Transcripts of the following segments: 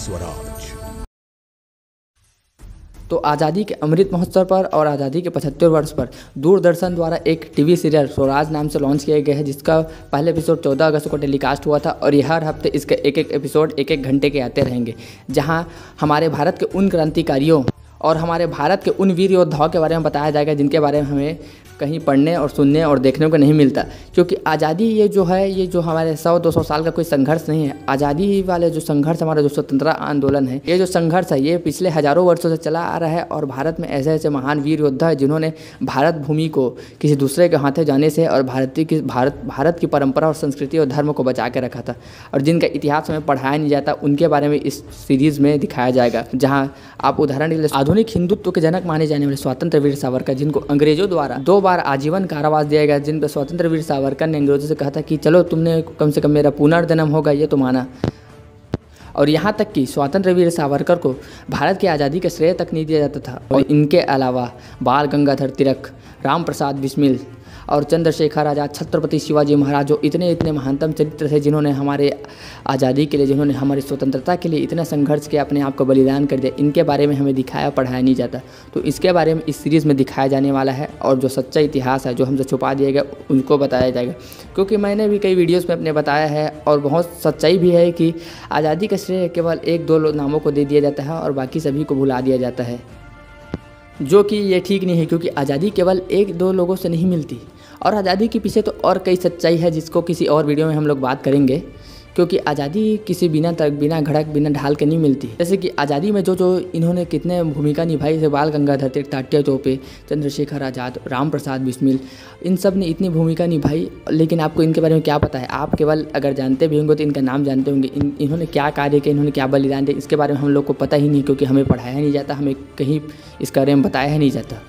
स्वराज। तो आज़ादी के अमृत महोत्सव पर और आज़ादी के पचहत्तर वर्ष पर दूरदर्शन द्वारा एक टीवी सीरियल स्वराज नाम से लॉन्च किया गया है, जिसका पहला एपिसोड 14 अगस्त को टेलीकास्ट हुआ था और यह हर हफ़्ते इसके एक एक एपिसोड एक एक घंटे के आते रहेंगे, जहाँ हमारे भारत के उन क्रांतिकारियों और हमारे भारत के उन वीर योद्धाओं के बारे में बताया जाएगा जिनके बारे में हमें कहीं पढ़ने और सुनने और देखने को नहीं मिलता। क्योंकि आज़ादी ये जो है, ये जो हमारे सौ, दो सौ साल का कोई संघर्ष नहीं है। आज़ादी वाले जो संघर्ष, हमारा जो स्वतंत्रता आंदोलन है, ये जो संघर्ष है, ये पिछले हज़ारों वर्षों से चला आ रहा है और भारत में ऐसे ऐसे महान वीर योद्धा है जिन्होंने भारत भूमि को किसी दूसरे के हाथे जाने से और भारतीय की, भारत भारत की परंपरा और संस्कृति और धर्म को बचा के रखा था। और जिनका इतिहास हमें पढ़ाया नहीं जाता, उनके बारे में इस सीरीज़ में दिखाया जाएगा। जहाँ आप उदाहरण के लिए आधुनिक हिंदुत्व के जनक माने जाने वाले स्वतंत्र वीर सावरकर, जिनको अंग्रेज़ों द्वारा दो बार आजीवन कारावास दिया गया, जिन पर स्वतंत्र वीर सावरकर ने अंग्रेज़ों से कहा था कि, चलो, तुमने कम से कम मेरा पुनर्जन्म होगा, ये तो माना। और यहाँ तक कि स्वतंत्र वीर सावरकर को भारत की आज़ादी का श्रेय तक नहीं दिया जाता था। और इनके अलावा बाल गंगाधर तिलक राम प्रसाद बिस्मिल और चंद्रशेखर आज़ाद छत्रपति शिवाजी महाराज जो इतने इतने महानतम चरित्र थे जिन्होंने हमारे आज़ादी के लिए, जिन्होंने हमारी स्वतंत्रता के लिए इतना संघर्ष किया, अपने आप को बलिदान कर दिया, इनके बारे में हमें दिखाया, पढ़ाया नहीं जाता। तो इसके बारे में इस सीरीज़ में दिखाया जाने वाला है और जो सच्चा इतिहास है, जो हमसे छुपा दिया गया, उनको बताया जाएगा। क्योंकि मैंने भी कई वीडियोज़ में अपने बताया है और बहुत सच्चाई भी है कि आज़ादी का श्रेय केवल एक, दो नामों को दे दिया जाता है और बाकी सभी को भुला दिया जाता है। जो कि ये ठीक नहीं है, क्योंकि आज़ादी केवल एक, दो लोगों से नहीं मिलती। और आज़ादी के पीछे तो और कई सच्चाई है जिसको किसी और वीडियो में हम लोग बात करेंगे, क्योंकि आज़ादी किसी बिना तक, बिना घड़क, बिना ढाल के नहीं मिलती। जैसे कि आज़ादी में जो जो इन्होंने कितने भूमिका निभाई, जैसे बाल गंगाधर तिलक ताट्या चौपे चंद्रशेखर आज़ाद, राम प्रसाद बिस्मिल, इन सबने इतनी भूमिका निभाई, लेकिन आपको इनके बारे में क्या पता है? आप केवल अगर जानते भी होंगे तो इनका नाम जानते होंगे। इन, इन्होंने क्या कार्य किया इन्होंने क्या बलिदान दिया, इसके बारे में हम लोग को पता ही नहीं, क्योंकि हमें पढ़ाया नहीं जाता, हमें कहीं इसके बारे में बताया नहीं जाता।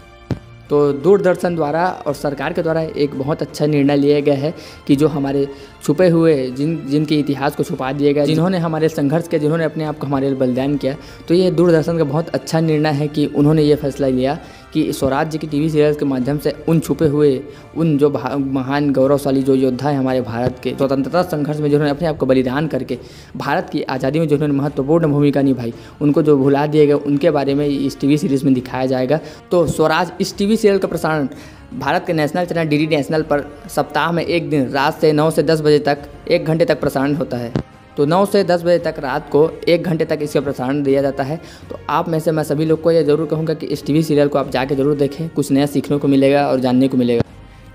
तो दूरदर्शन द्वारा और सरकार के द्वारा एक बहुत अच्छा निर्णय लिया गया है कि जो हमारे छुपे हुए, जिन, जिनके इतिहास को छुपा दिया गया, जिन्होंने हमारे संघर्ष किया जिन्होंने अपने आप को हमारे लिए बलिदान किया तो ये दूरदर्शन का बहुत अच्छा निर्णय है कि उन्होंने ये फैसला लिया कि स्वराज्य की टीवी सीरियल के माध्यम से उन छुपे हुए, उन जो महान गौरवशाली जो योद्धा है हमारे भारत के, स्वतंत्रता संघर्ष में जिन्होंने अपने आप को बलिदान करके, भारत की आज़ादी में जिन्होंने महत्वपूर्ण भूमिका निभाई, उनको जो भुला दिए गए, उनके बारे में इस टीवी सीरीज़ में दिखाया जाएगा। तो स्वराज, इस टीवी सीरियल का प्रसारण भारत के नेशनल चैनल डी नेशनल पर सप्ताह में एक दिन, रात से नौ से दस बजे तक, एक घंटे तक प्रसारण होता है। तो 9 से 10 बजे तक रात को एक घंटे तक इसका प्रसारण दिया जाता है। तो आप में से मैं सभी लोग को ये ज़रूर कहूँगा कि इस टीवी सीरियल को आप जाके ज़रूर देखें। कुछ नया सीखने को मिलेगा और जानने को मिलेगा।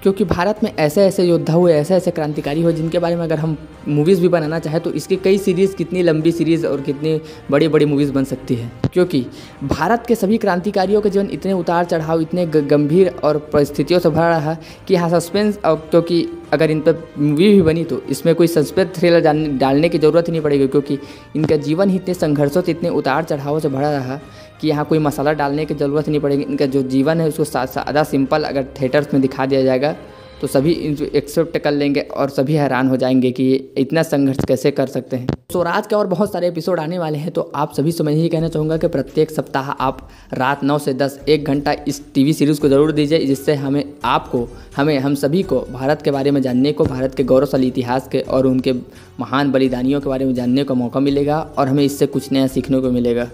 क्योंकि भारत में ऐसे ऐसे योद्धा हुए, ऐसे ऐसे क्रांतिकारी हुए, जिनके बारे में अगर हम मूवीज़ भी बनाना चाहें तो इसकी कई सीरीज़ कितनी लंबी सीरीज़ और कितनी बड़ी बड़ी मूवीज़ बन सकती है। क्योंकि भारत के सभी क्रांतिकारियों के जीवन इतने उतार चढ़ाव, इतने गंभीर और परिस्थितियों से भरा रहा कि यहाँ सस्पेंस और क्योंकि अगर इन पर मूवी भी बनी तो इसमें कोई सस्पेंस थ्रिलर डालने की ज़रूरत ही नहीं पड़ेगी क्योंकि इनका जीवन ही इतने संघर्षों से, इतने उतार चढ़ावों से भरा रहा कि यहाँ कोई मसाला डालने की ज़रूरत नहीं पड़ेगी। इनका जो जीवन है उसको सादा, सिंपल अगर थिएटर्स में दिखा दिया जाएगा तो सभी एक्सेप्ट कर लेंगे और सभी हैरान हो जाएँगे कि इतना संघर्ष कैसे कर सकते हैं। स्वराज के और बहुत सारे एपिसोड आने वाले हैं तो आप सभी से मैं यही कहना चाहूँगा कि प्रत्येक सप्ताह आप रात नौ से दस, एक घंटा इस टीवी सीरीज़ को ज़रूर दीजिए, जिससे हमें, आपको, हमें, हम सभी को भारत के बारे में जानने को, भारत के गौरवशाली इतिहास के और उनके महान बलिदानियों के बारे में जानने का मौका मिलेगा और हमें इससे कुछ नया सीखने को मिलेगा।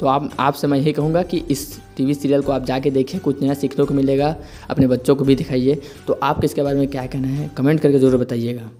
तो आप, आपसे मैं यही कहूँगा कि इस टीवी सीरियल को आप जाके देखें, कुछ नया सीखने को मिलेगा, अपने बच्चों को भी दिखाइए। तो आप इसके बारे में क्या कहना है, कमेंट करके ज़रूर बताइएगा।